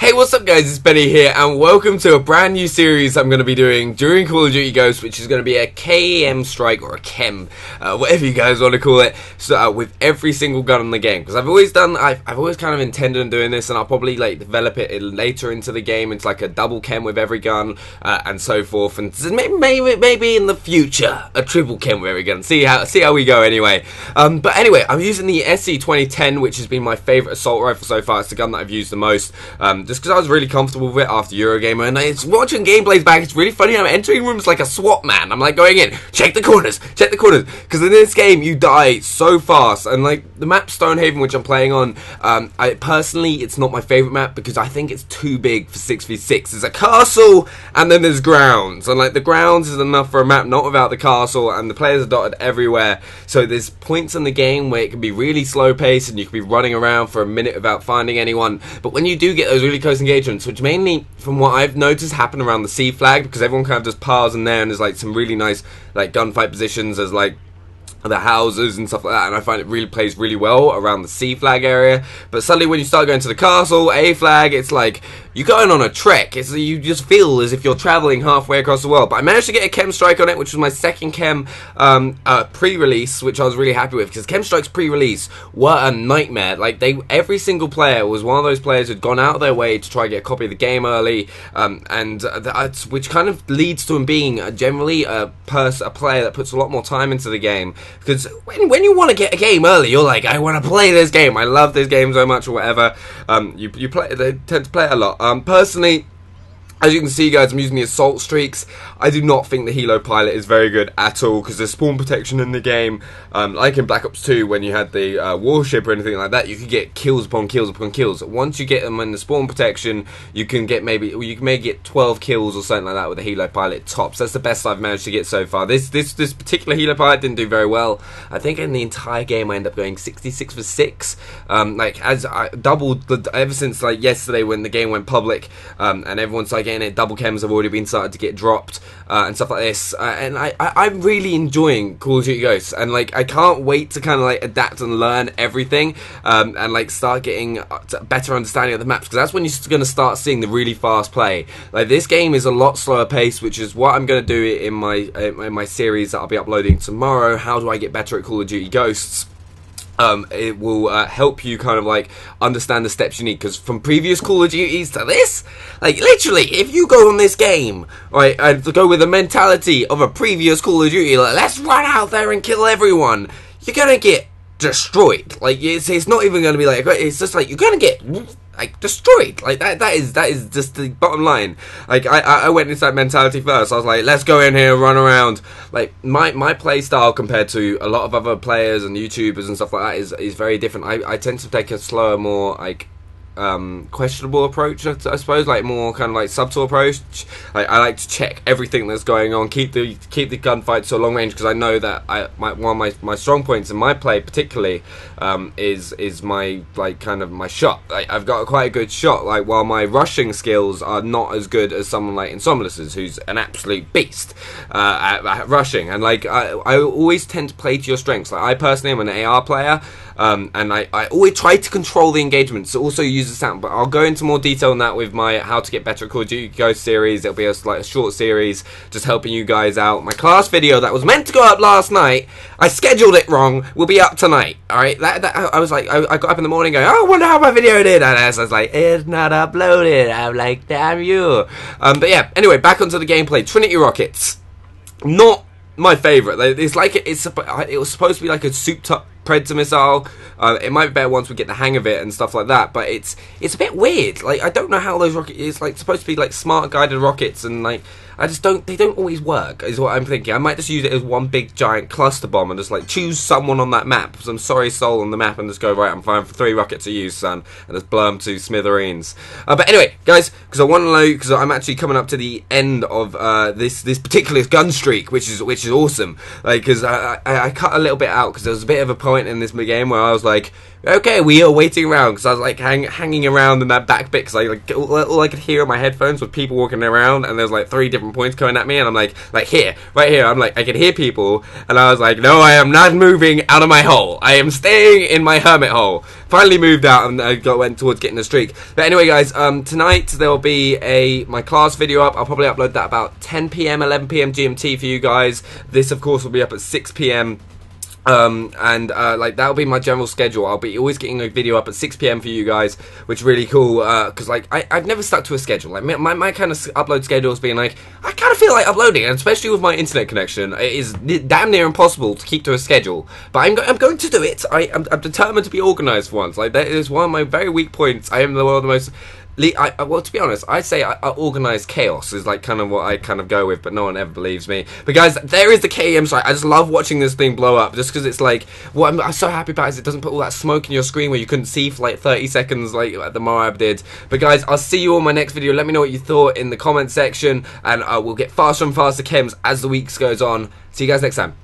Hey, what's up guys, it's Benny here, and welcome to a brand new series I'm going to be doing during Call of Duty Ghosts, which is going to be a KEM strike, or a KEM, uh, whatever you guys want to call it, so, uh, with every single gun in the game. Because I've always done, I've, I've always kind of intended on doing this, and I'll probably like develop it later into the game, it's like a double KEM with every gun, uh, and so forth, and maybe, maybe in the future, a triple KEM with every gun, see how, see how we go anyway. Um, but anyway, I'm using the SC 2010, which has been my favourite assault rifle so far, it's the gun that I've used the most. Um, just because I was really comfortable with it after Eurogamer, and it's watching gameplays back, it's really funny, I'm entering rooms like a SWAT man, I'm like going in, check the corners, check the corners, because in this game, you die so fast, and like, the map Stonehaven, which I'm playing on, um, I personally, it's not my favourite map, because I think it's too big for 6v6, there's a castle, and then there's grounds, and like, the grounds is enough for a map, not without the castle, and the players are dotted everywhere, so there's points in the game where it can be really slow paced, and you can be running around for a minute without finding anyone, but when you do get those really close engagements, engagements, which mainly, from what I've noticed, happen around the C flag because everyone kind of just piles in there and there's like some really nice like gunfight positions as like the houses and stuff like that and I find it really plays really well around the C flag area. But suddenly when you start going to the castle A flag it's like you're going on a trek it's you just feel as if you're traveling halfway across the world but I managed to get a KEM strike on it which was my second KEM um, uh, pre-release which I was really happy with because KEM strikes pre-release were a nightmare like they every single player was one of those players who'd gone out of their way to try and get a copy of the game early um, and uh, which kind of leads to him being uh, generally a, pers- a player that puts a lot more time into the game because when, when you want to get a game early, you're like, I want to play this game. I love this game so much, or whatever. Um, you you play. They tend to play it a lot. Um, personally, as you can see guys, I'm using the Assault Streaks. I do not think the Helo Pilot is very good at all because there's spawn protection in the game. Um, like in Black Ops 2 when you had the uh, warship or anything like that, you could get kills upon kills upon kills. Once you get them in the spawn protection, you can get maybe, you may get 12 kills or something like that with the Helo Pilot tops. That's the best I've managed to get so far. This this this particular Helo Pilot didn't do very well. I think in the entire game I ended up going 66 for 6. Um, like as I doubled ever since like yesterday when the game went public um, and everyone's like getting it. Double KEMs have already been started to get dropped uh, and stuff like this. Uh, and I, I, am really enjoying Call of Duty Ghosts, and like I can't wait to kind of like adapt and learn everything, um, and like start getting a better understanding of the maps because that's when you're going to start seeing the really fast play. Like this game is a lot slower pace, which is what I'm going to do in my in my series that I'll be uploading tomorrow. How do I get better at Call of Duty Ghosts? Um, it will uh, help you kind of like understand the steps you need because from previous Call of Duties to this, like literally, if you go on this game, right, and go with the mentality of a previous Call of Duty, like let's run out there and kill everyone, you're gonna get destroyed. Like it's, it's not even gonna be like it's just like you're gonna get like destroyed. Like that that is that is just the bottom line. Like I I went into that mentality first. I was like, let's go in here, run around. Like my my play style compared to a lot of other players and YouTubers and stuff like that is is very different. I I tend to take a slower, more like um, questionable approach, I, I, suppose, like more kind of like subtle approach. I, I, like to check everything that's going on, keep the keep the gunfights to a long range because I know that I my, one of my, my strong points in my play particularly um, is is my like kind of my shot. Like, I've got quite a good shot. Like while my rushing skills are not as good as someone like Insomulous's, who's an absolute beast uh, at, at, rushing, and like I, I always tend to play to your strengths. Like I personally am an AR player. Um, and I, I always try to control the engagement, so also use the sound. But I'll go into more detail on that with my How to Get Better at Call of Duty Ghost series. It'll be a, like a short series, just helping you guys out. My class video that was meant to go up last night, I scheduled it wrong, will be up tonight. Alright, that, that, I was like, I, I, got up in the morning going, oh, I wonder how my video did. And I was like, it's not uploaded. I'm like, damn you. Um, but yeah, anyway, back onto the gameplay. Trinity Rockets. Not my favourite. It's like it's it was supposed to be like a souped up Predator missile. Uh, it might be better once we get the hang of it and stuff like that. But it's it's a bit weird. Like I don't know how those rockets. It's like supposed to be like smart guided rockets and like I just don't. They don't always work. Is what I'm thinking. I might just use it as one big giant cluster bomb and just like choose someone on that map, some sorry soul on the map, and just go right. I'm fine for three rockets to use, son, and just blow them to smithereens. Uh, but anyway, guys, because I want to know because I'm actually coming up to the end of uh, this this particular gun streak, which is which is awesome. Like because I, I, I cut a little bit out because there was a bit of a point point in this game where I was like, okay, we are waiting around because I was like hang, hanging around in that back bit because I like all, I could hear on my headphones was people walking around and there's like three different points coming at me and I'm like like here right here. I'm like I can hear people and I was like no I am not moving out of my hole. I am staying in my hermit hole. Finally moved out and I got, went towards getting a streak. But anyway guys um, tonight there will be a my class video up. I'll probably upload that about 10 p.m 11 p.m GMT for you guys. This of course will be up at 6 p.m um, and uh, like that'll be my general schedule. I'll be always getting a video up at 6 p.m. for you guys, which is really cool. Because uh, like I, have never stuck to a schedule. Like my, my kind of upload schedule has been like I kind of feel like uploading, and especially with my internet connection, it is damn near impossible to keep to a schedule. But I'm, go I'm going to do it. I, am determined to be organized for once. Like that is one of my very weak points. I am the one of the most I, well, to be honest, I say I, I organized chaos is like kind of what I kind of go with, but no one ever believes me. But guys, there is the KEM site. I just love watching this thing blow up, just because it's like what I'm, I'm, so happy about is it doesn't put all that smoke in your screen where you couldn't see for like 30 seconds like the Moab did. But guys, I'll see you on my next video. Let me know what you thought in the comment section, and uh, we'll get faster and faster KEMs as the weeks goes on. See you guys next time.